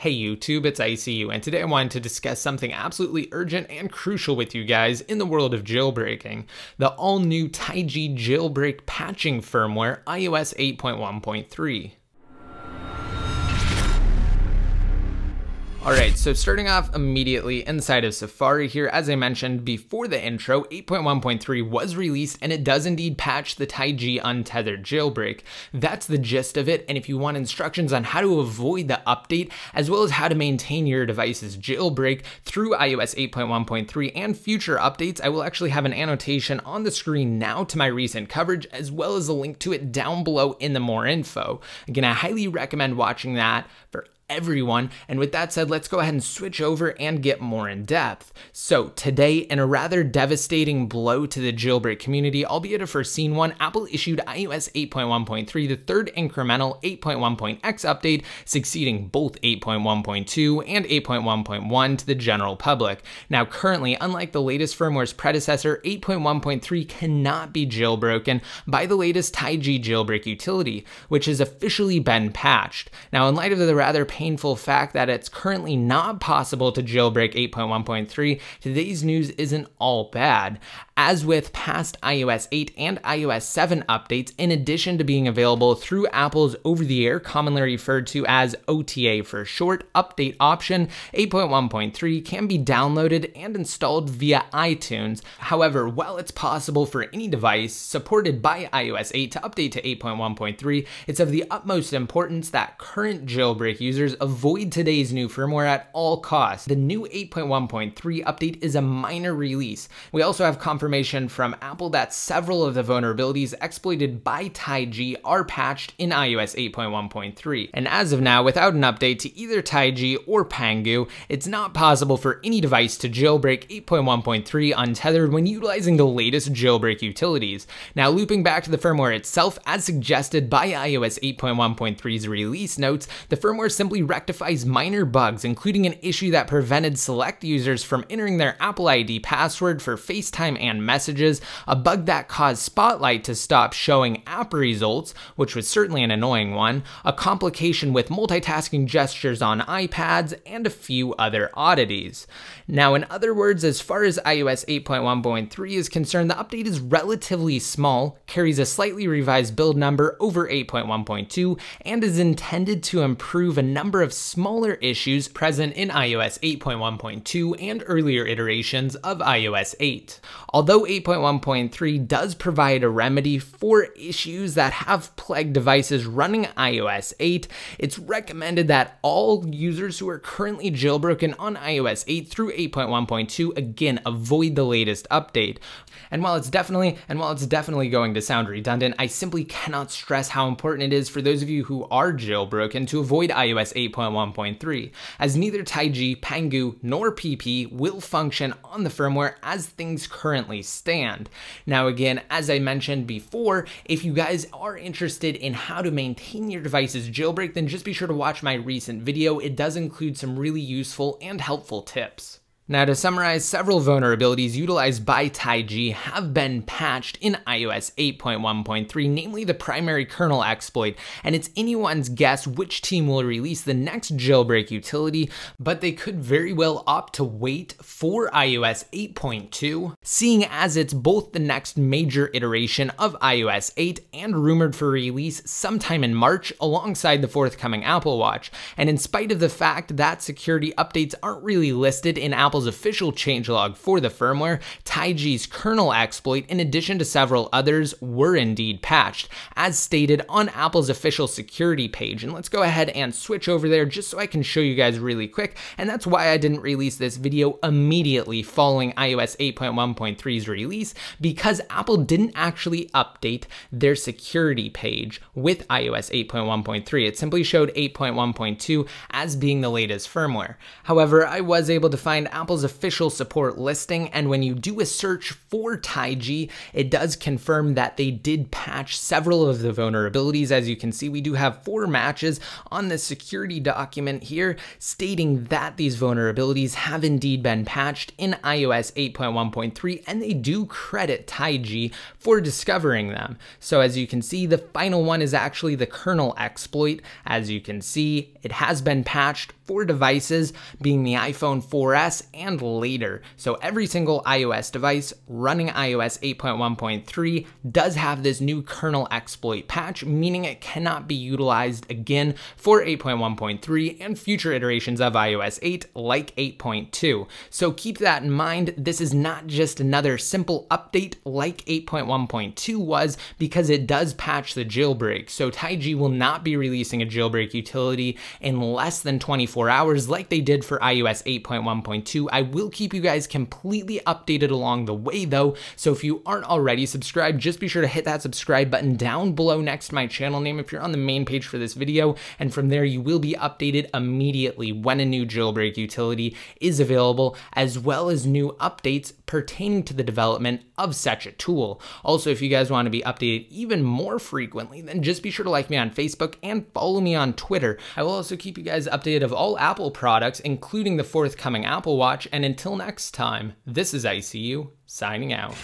Hey YouTube, it's ICU, and today I wanted to discuss something absolutely urgent and crucial with you guys in the world of jailbreaking. The all-new TaiG jailbreak patching firmware iOS 8.1.3. Alright, so starting off immediately inside of Safari here, as I mentioned before the intro, 8.1.3 was released and it does indeed patch the TaiG untethered jailbreak. That's the gist of it, and if you want instructions on how to avoid the update, as well as how to maintain your device's jailbreak through iOS 8.1.3 and future updates, I will actually have an annotation on the screen now to my recent coverage, as well as a link to it down below in the more info. Again, I highly recommend watching that for everyone. And with that said, let's go ahead and switch over and get more in depth. So today, in a rather devastating blow to the jailbreak community, albeit a foreseen one, Apple issued iOS 8.1.3, the third incremental 8.1.x update, succeeding both 8.1.2 and 8.1.1 to the general public. Now, currently, unlike the latest firmware's predecessor, 8.1.3 cannot be jailbroken by the latest TaiG jailbreak utility, which has officially been patched. Now, in light of the rather painful fact that it's currently not possible to jailbreak 8.1.3, today's news isn't all bad. As with past iOS 8 and iOS 7 updates, in addition to being available through Apple's over the air, commonly referred to as OTA for short, update option, 8.1.3 can be downloaded and installed via iTunes. However, while it's possible for any device supported by iOS 8 to update to 8.1.3, it's of the utmost importance that current jailbreak users avoid today's new firmware at all costs. The new 8.1.3 update is a minor release. We also have confirmation from Apple that several of the vulnerabilities exploited by TaiG are patched in iOS 8.1.3. And as of now, without an update to either TaiG or Pangu, it's not possible for any device to jailbreak 8.1.3 untethered when utilizing the latest jailbreak utilities. Now, looping back to the firmware itself, as suggested by iOS 8.1.3's release notes, the firmware simply rectifies minor bugs, including an issue that prevented select users from entering their Apple ID password for FaceTime and messages, a bug that caused Spotlight to stop showing app results, which was certainly an annoying one, a complication with multitasking gestures on iPads, and a few other oddities. Now, in other words, as far as iOS 8.1.3 is concerned, the update is relatively small, carries a slightly revised build number over 8.1.2, and is intended to improve a number of smaller issues present in iOS 8.1.2 and earlier iterations of iOS 8. Although 8.1.3 does provide a remedy for issues that have plagued devices running iOS 8, it's recommended that all users who are currently jailbroken on iOS 8 through 8.1.2 again avoid the latest update. And while it's definitely and while it's definitely going to sound redundant, I simply cannot stress how important it is for those of you who are jailbroken to avoid iOS 8.1.3, as neither TaiG, Pangu, nor PP will function on the firmware as things currently stand. Now again, as I mentioned before, if you guys are interested in how to maintain your device's jailbreak, then just be sure to watch my recent video. It does include some really useful and helpful tips. Now to summarize, several vulnerabilities utilized by TaiG have been patched in iOS 8.1.3, namely the primary kernel exploit, and it's anyone's guess which team will release the next jailbreak utility, but they could very well opt to wait for iOS 8.2, seeing as it's both the next major iteration of iOS 8 and rumored for release sometime in March alongside the forthcoming Apple Watch. And in spite of the fact that security updates aren't really listed in Apple Apple's official changelog for the firmware, TaiG's kernel exploit, in addition to several others, were indeed patched, as stated on Apple's official security page. And let's go ahead and switch over there just so I can show you guys really quick. And that's why I didn't release this video immediately following iOS 8.1.3's release, because Apple didn't actually update their security page with iOS 8.1.3. It simply showed 8.1.2 as being the latest firmware. However, I was able to find Apple Apple's official support listing, and when you do a search for TaiG, it does confirm that they did patch several of the vulnerabilities. As you can see, we do have four matches on the security document here stating that these vulnerabilities have indeed been patched in iOS 8.1.3, and they do credit TaiG for discovering them. So as you can see, the final one is actually the kernel exploit. As you can see, it has been patched for devices being the iPhone 4S and later. So every single iOS device running iOS 8.1.3 does have this new kernel exploit patch, meaning it cannot be utilized again for 8.1.3 and future iterations of iOS 8 like 8.2. So keep that in mind. This is not just another simple update like 8.1.2 was because it does patch the jailbreak. So TaiG will not be releasing a jailbreak utility in less than 24 24 hours like they did for iOS 8.1.2. I will keep you guys completely updated along the way though, so if you aren't already subscribed, just be sure to hit that subscribe button down below next to my channel name if you're on the main page for this video, and from there you will be updated immediately when a new jailbreak utility is available, as well as new updates pertaining to the development of such a tool. Also, if you guys want to be updated even more frequently, then just be sure to like me on Facebook and follow me on Twitter. I will also keep you guys updated of all Apple products, including the forthcoming Apple Watch. And until next time, this is ICU signing out.